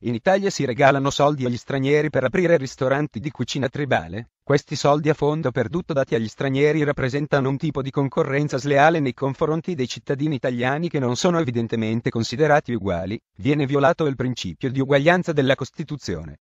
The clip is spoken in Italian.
In Italia si regalano soldi agli stranieri per aprire ristoranti di cucina tribale. Questi soldi a fondo perduto dati agli stranieri rappresentano un tipo di concorrenza sleale nei confronti dei cittadini italiani che non sono evidentemente considerati uguali. Viene violato il principio di uguaglianza della Costituzione.